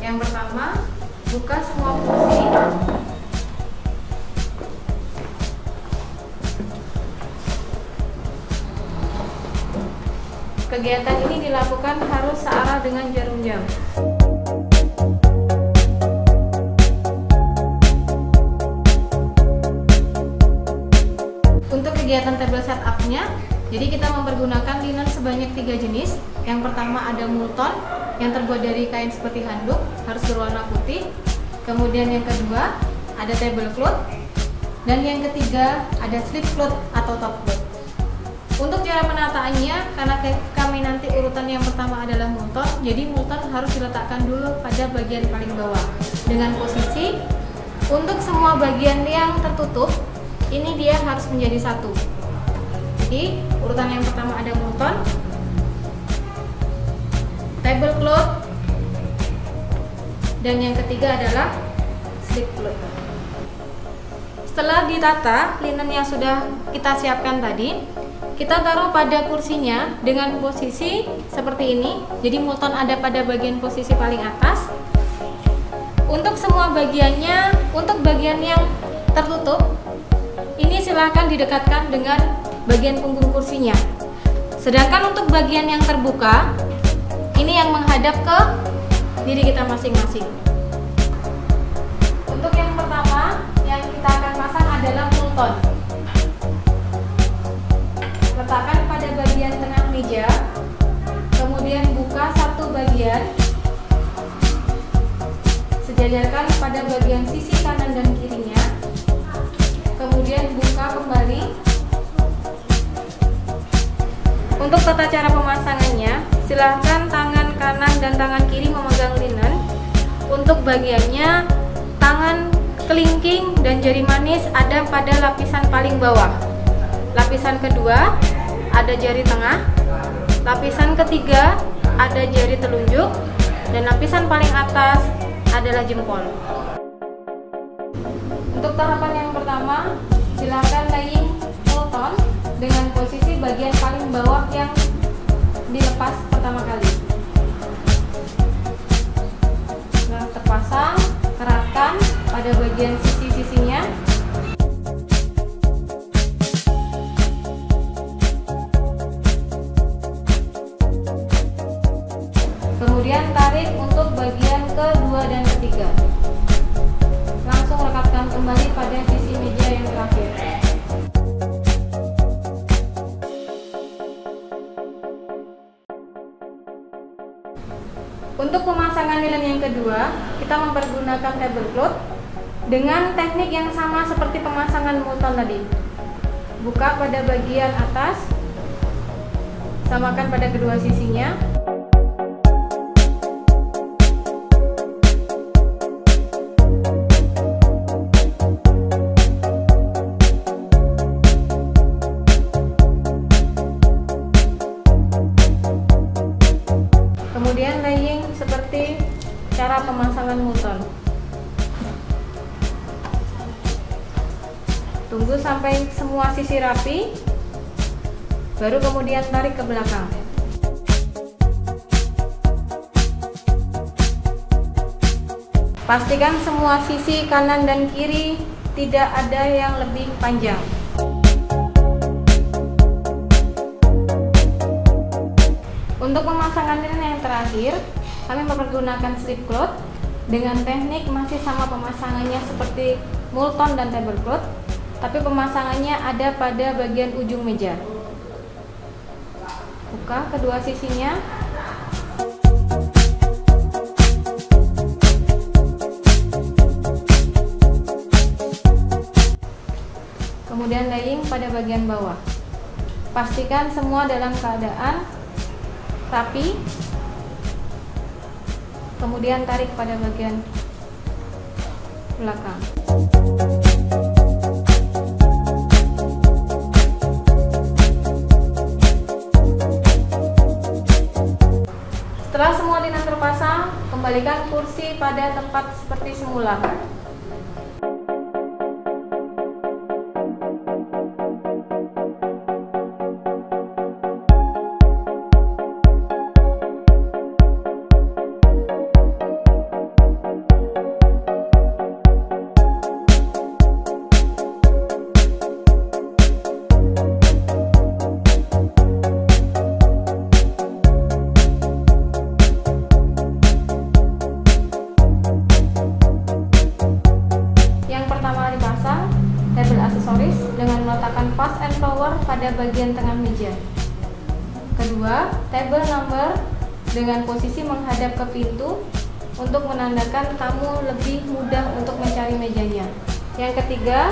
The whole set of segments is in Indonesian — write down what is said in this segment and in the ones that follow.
Yang pertama, buka semua kursi. Kegiatan ini dilakukan harus searah dengan jarum jam. Untuk kegiatan table setupnya, jadi kita mempergunakan linen sebanyak tiga jenis. Yang pertama ada multon yang terbuat dari kain seperti handuk, harus berwarna putih. Kemudian yang kedua ada tablecloth dan yang ketiga ada slip cloth atau top cloth. Untuk cara penataannya, karena kami nanti urutan yang pertama adalah multon, jadi multon harus diletakkan dulu pada bagian paling bawah dengan posisi untuk semua bagian yang tertutup ini dia harus menjadi satu. Jadi urutan yang pertama ada multon, tablecloth, dan yang ketiga adalah slip cloth. Setelah ditata linen yang sudah kita siapkan tadi, kita taruh pada kursinya dengan posisi seperti ini. Jadi multon ada pada bagian posisi paling atas. Untuk semua bagiannya, untuk bagian yang tertutup, ini silahkan didekatkan dengan bagian punggung kursinya. Sedangkan untuk bagian yang terbuka, ini yang menghadap ke diri kita masing-masing. Untuk yang pertama, yang kita akan pasang adalah multon letakkan pada bagian tengah meja kemudian buka satu bagian sejajarkan pada bagian sisi kanan dan kirinya kemudian buka kembali untuk tata cara pemasangannya silahkan tangan kanan dan tangan kiri memegang linen. Untuk bagiannya tangan kelingking dan jari manis ada pada lapisan paling bawah. Lapisan kedua ada jari tengah. Lapisan ketiga ada jari telunjuk. Dan lapisan paling atas adalah jempol. Untuk tahapan yang pertama silakan laying multon dengan posisi bagian paling bawah yang dilepas pertama kali. Nah terpasang keratkan pada bagian sisi-sisinya. Kemudian tarik untuk bagian kedua dan ketiga. Langsung rekatkan kembali pada sisi meja yang terakhir untuk pemasangan linen yang kedua kita mempergunakan tablecloth dengan teknik yang sama seperti pemasangan multon tadi. Buka pada bagian atas samakan pada kedua sisinya cara pemasangan multon tunggu sampai semua sisi rapi baru kemudian tarik ke belakang. Pastikan semua sisi kanan dan kiri tidak ada yang lebih panjang. Untuk pemasangan yang terakhir, kami mempergunakan slip cloth dengan teknik masih sama pemasangannya seperti multon dan tablecloth, tapi pemasangannya ada pada bagian ujung meja. Buka kedua sisinya. Kemudian laying pada bagian bawah. Pastikan semua dalam keadaan rapi kemudian tarik pada bagian belakang. Setelah semua linen terpasang kembalikan kursi pada tempat seperti semula pada bagian tengah meja. Kedua, table number dengan posisi menghadap ke pintu untuk menandakan tamu lebih mudah untuk mencari mejanya. Yang ketiga,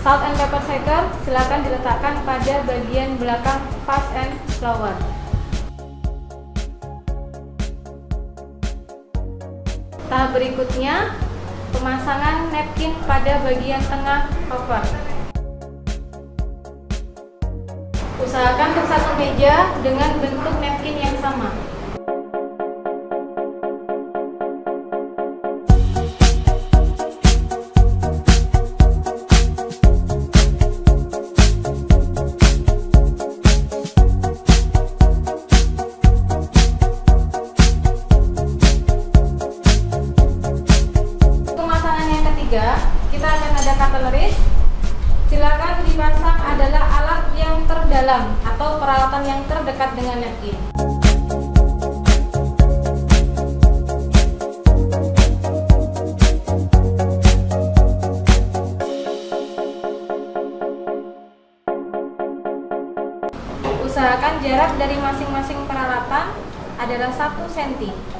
salt and pepper shaker silakan diletakkan pada bagian belakang vase and flower. Tahap berikutnya, pemasangan napkin pada bagian tengah cover. Usahakan satu meja dengan bentuk napkin yang sama. Terdekat dengan napkin. Usahakan jarak dari masing-masing peralatan adalah 1 cm.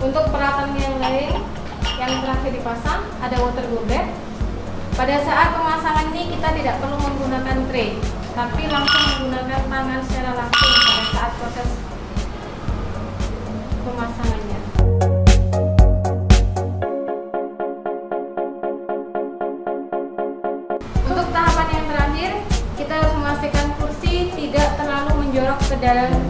Untuk peralatan yang lain yang terakhir dipasang ada water bag. Pada saat pemasangan ini kita tidak perlu menggunakan tray, tapi langsung menggunakan tangan secara langsung pada saat proses pemasangannya. Untuk tahapan yang terakhir, kita harus memastikan kursi tidak terlalu menjorok ke dalam